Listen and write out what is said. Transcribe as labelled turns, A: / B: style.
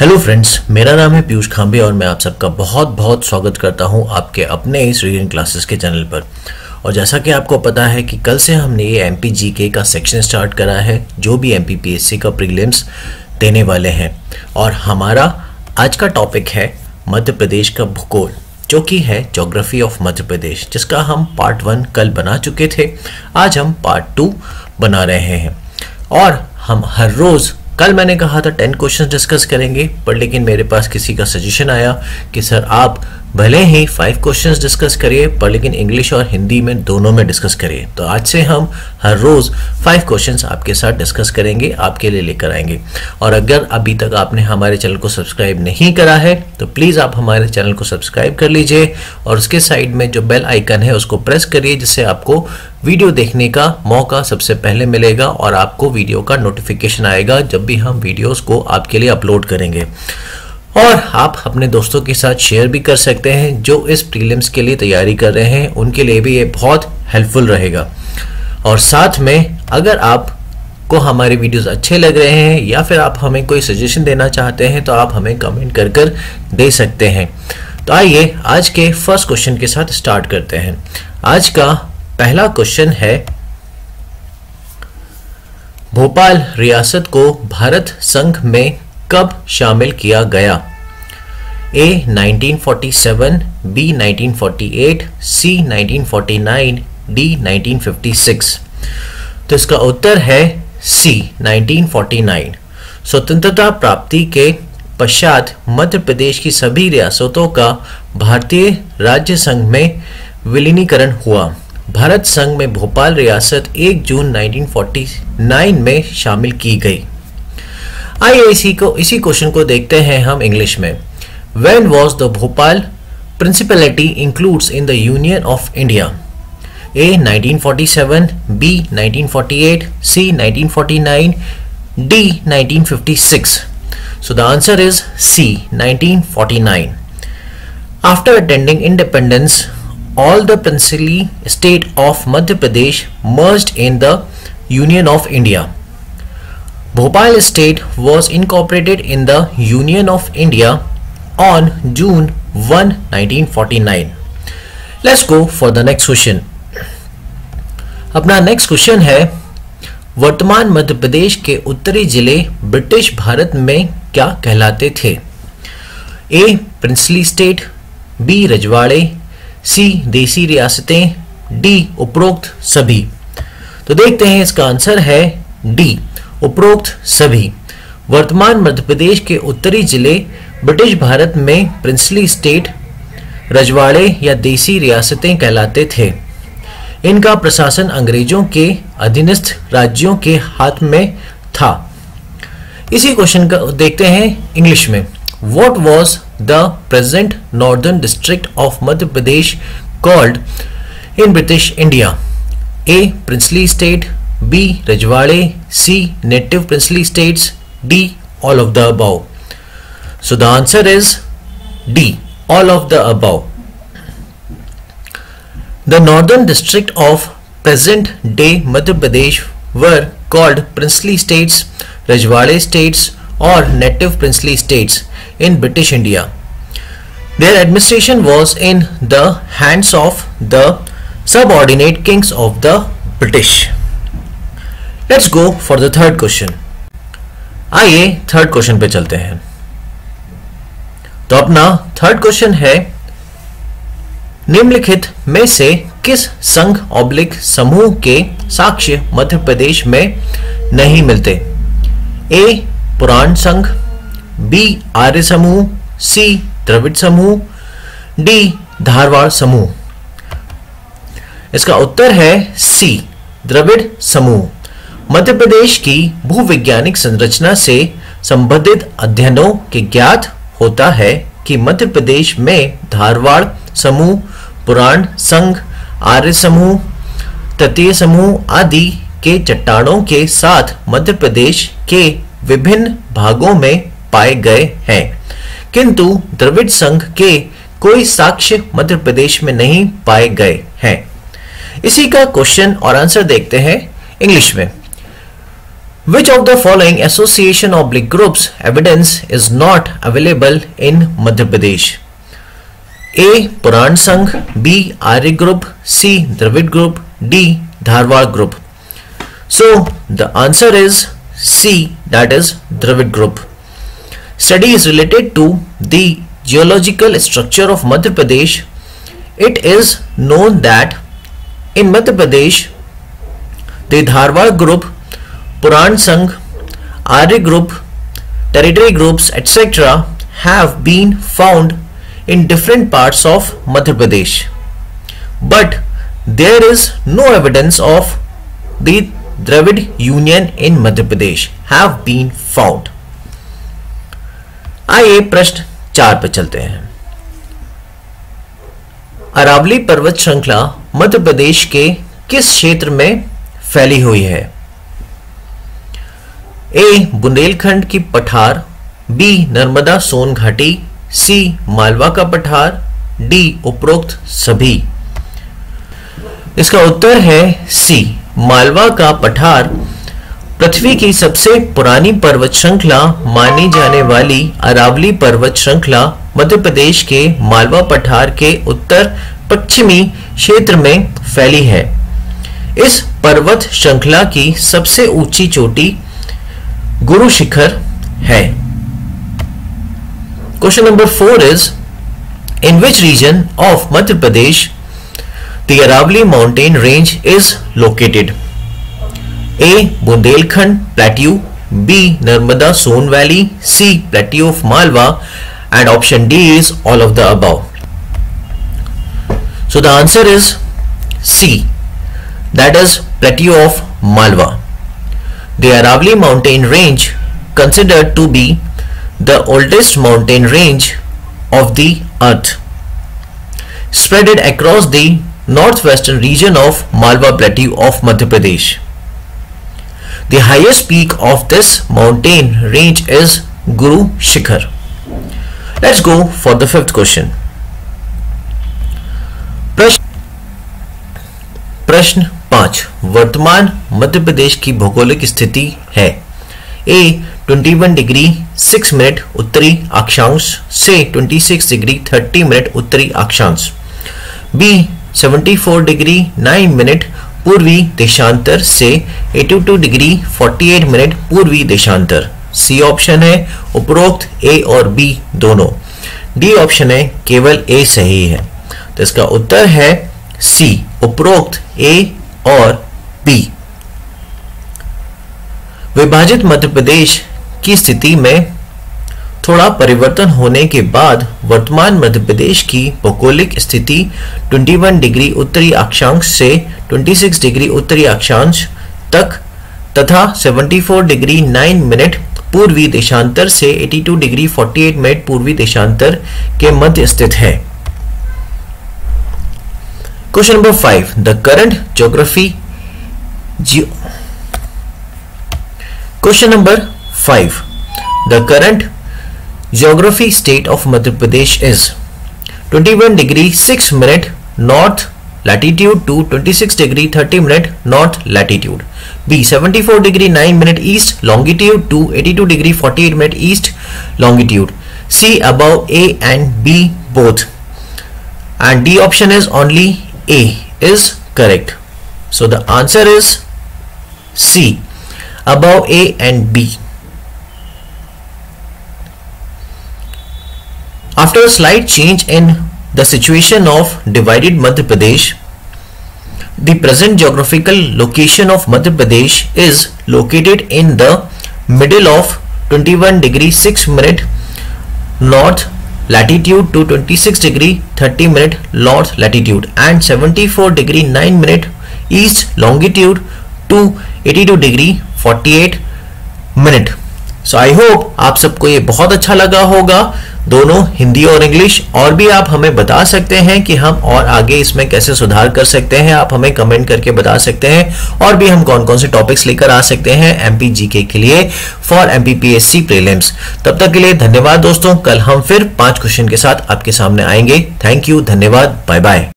A: Hello friends मेरा नाम है पीयूष खांबे और मैं आप सबका बहुत बहुत स्वागत करता हूँ आपके अपने इस रीडिंग क्लासेस के चैनल पर। और जैसा कि आपको पता है कि कल से हमने ये एम के का सेक्शन स्टार्ट करा है, जो भी एम पी का प्रीलिम्स देने वाले हैं। और हमारा आज का टॉपिक है मध्य प्रदेश का भूगोल, जो कि है जोग्राफी ऑफ़ मध्य प्रदेश, जिसका हम पार्ट वन कल बना चुके थे। आज हम पार्ट टू बना रहे हैं। और हम हर रोज़ कल मैंने कहा था टेन क्वेश्चन डिस्कस करेंगे, पर लेकिन मेरे पास किसी का सजेशन आया कि, सर, आप भले ही फाइव क्वेश्चंस डिस्कस करिए, पर लेकिन इंग्लिश और हिंदी में दोनों में डिस्कस करिए। तो आज से हम हर रोज़ फाइव क्वेश्चंस आपके साथ डिस्कस करेंगे, आपके लिए लेकर आएँगे। और अगर अभी तक आपने हमारे चैनल को सब्सक्राइब नहीं करा है तो प्लीज़ आप हमारे चैनल को सब्सक्राइब कर लीजिए और उसके साइड में जो बेल आइकन है, उसको प्रेस करिए, जिससे आपको वीडियो देखने का मौका सबसे पहले मिलेगा और आपको वीडियो का नोटिफिकेशन आएगा जब भी हम वीडियोस को आपके लिए अपलोड करेंगे। और आप अपने दोस्तों के साथ शेयर भी कर सकते हैं जो इस प्रीलिम्स के लिए तैयारी कर रहे हैं, उनके लिए भी ये बहुत हेल्पफुल रहेगा। और साथ में अगर आप को हमारे वीडियोस अच्छे लग रहे हैं या फिर आप हमें कोई सजेशन देना चाहते हैं तो आप हमें कमेंट कर कर दे सकते हैं। तो आइए आज के फ़र्स्ट क्वेश्चन के साथ स्टार्ट करते हैं। आज का पहला क्वेश्चन है, भोपाल रियासत को भारत संघ में कब शामिल किया गया? ए 1947 बी 1948 सी 1949 डी 1956 तो इसका उत्तर है सी 1949 स्वतंत्रता प्राप्ति के पश्चात मध्य प्रदेश की सभी रियासतों का भारतीय राज्य संघ में विलीनीकरण हुआ। भारत संघ में भोपाल रियासत 1 जून 1949 में शामिल की गई। आइए इसी को, इसी क्वेश्चन को देखते हैं हम इंग्लिश में। When was the Bhopal principality includes in the union of India A 1947 B 1948 C 1949 D 1956 so, the answer is c 1949 after attending independence all the princely state of madhya pradesh merged in the union of india Bhopal state was incorporated in the Union of India on June 1, 1949. Let's go for the next question. अपना next question है वर्तमान मध्य प्रदेश के उत्तरी ज़िले British Bharat में क्या कहलाते थे ए प्रिंसली स्टेट बी रजवाड़े सी, देसी रियासतें, डी, उपरोक्त सभी। तो देखते हैं इसका आंसर है डी, उपरोक्त सभी। वर्तमान मध्य प्रदेश के उत्तरी ज़िले, ब्रिटिश भारत में प्रिंसली स्टेट रजवाड़े या देसी रियासतें कहलाते थे। इनका प्रशासन अंग्रेज़ों के अधीनस्थ राज्यों के हाथ में था। इसी क्वेश्चन का देखते हैं इंग्लिश में। What was the present northern district of Madhya Pradesh called in British India A. Princely State B. Rajwale, C. Native Princely States D. All of the above So the answer is D. All of the above The northern district of present day Madhya Pradesh were called princely states, Rajwale states, or native princely states in British India. Their administration was in the hands of the subordinate kings of the British. Let's go for the third question आइए third question पे चलते हैं तो अपना third question है निम्नलिखित में से किस संघ ऑब्लिक समूह के साक्ष्य मध्य प्रदेश में नहीं मिलते ए पुराण संघ, बी आर्य समूह, सी द्रविड़ समूह, डी धारवाड़ समूह। इसका उत्तर है सी, द्रविड़ समूह। मध्य प्रदेश की भूवैज्ञानिक संरचना से संबंधित अध्ययनों के ज्ञात होता है कि मध्य प्रदेश में धारवाड़ समूह, पुराण संघ, आर्य समूह, तटीय समूह आदि के चट्टानों के साथ मध्य प्रदेश के विभिन्न भागों में पाए गए हैं। किंतु द्रविड़ संघ के कोई साक्ष्य मध्य प्रदेश में नहीं पाए गए हैं। इसी का क्वेश्चन और आंसर देखते हैं इंग्लिश में। Which of the following association of oblique groups evidence is not available in Madhya Pradesh A Puran Sangh B Arya group C Dravid group D Dharwad group so the answer is C that is Dravid group. Study is related to the geological structure of Madhya Pradesh. It is known that in Madhya Pradesh the Dharwad group Puran Sangh, Arya group, territory groups, etc. have been found in different parts of Madhya Pradesh. But there is no evidence of the Dravid Union in Madhya Pradesh have been found. आइए प्रश्न चार पर चलते हैं। अरावली पर्वत श्रृंखला मध्य प्रदेश के किस क्षेत्र में फैली हुई है? ए, बुंदेलखंड की पठार बी नर्मदा सोन घाटी सी मालवा का पठार डी उपरोक्त सभी। इसका उत्तर है सी मालवा का पठार पृथ्वी की सबसे पुरानी पर्वत श्रृंखला मानी जाने वाली अरावली पर्वत श्रृंखला मध्य प्रदेश के मालवा पठार के उत्तर पश्चिमी क्षेत्र में फैली है। इस पर्वत श्रृंखला की सबसे ऊँची चोटी गुरु शिखर है। Question number four is in which region of Madhya Pradesh the Aravali mountain range is located? A. Bundelkhand Plateau B. Narmada Son Valley C. Plateau of Malwa and option D is all of the above. So the answer is C. That is Plateau of Malwa. The Aravali mountain range considered to be the oldest mountain range of the earth. Spread it across the north western region of Malwa plateau of Madhya Pradesh the highest peak of this mountain range is Guru Shikhar let's go for the fifth question प्रश्न पाँच, वर्तमान मध्य प्रदेश की भौगोलिक स्थिति है। ए 21 degree 6 minute उत्तरी अक्षांश। से 26 डिग्री 30 मिनट उत्तरी अक्षांश। बी 74 डिग्री 9 मिनट पूर्वी देशांतर से 82 डिग्री 48 मिनट पूर्वी देशांतर। सी ऑप्शन है, उपरोक्त ए और बी दोनों। डी ऑप्शन है, केवल ए सही है तो इसका उत्तर है सी उपरोक्त ए और बी विभाजित मध्य प्रदेश की स्थिति में थोड़ा परिवर्तन होने के बाद वर्तमान मध्य प्रदेश की भौगोलिक स्थिति 21 डिग्री उत्तरी अक्षांश से 26 डिग्री उत्तरी अक्षांश तक तथा 74 डिग्री 9 मिनट पूर्वी देशांतर से 82 डिग्री 48 मिनट पूर्वी देशांतर के मध्य स्थित है number 5. The current geography ge Question number 5. The current geography state of Madhya Pradesh is 21 degree 6 minute north latitude to 26 degree 30 minute north latitude. B 74 degree 9 minute east longitude to 82 degree 48 minute east longitude. C above A and B both. And D option is only a is correct. So the answer is C above A and B. After a slight change in the situation of divided Madhya Pradesh, the present geographical location of Madhya Pradesh is located in the middle of 21 degree 6 minute north latitude to 26 degree 30 minute north latitude and 74 degree 9 minute east longitude to 82 degree 48 minute so I hope आप सबको ये बहुत अच्छा लगा होगा दोनों हिंदी और English, और भी आप हमें बता सकते हैं कि हम और आगे इसमें कैसे सुधार कर सकते हैं, आप हमें कमेंट करके बता सकते हैं, और भी हम कौन कौन से टॉपिक्स लेकर आ सकते हैं जीके के लिए फॉर एम एमपीपीएससी प्रीलिम्स तब तक के लिए धन्यवाद दोस्तों, कल हम फिर पाँच क्वेश्चन के साथ आपके सामने आएँगे। थैंक यू धन्यवाद बाय बाय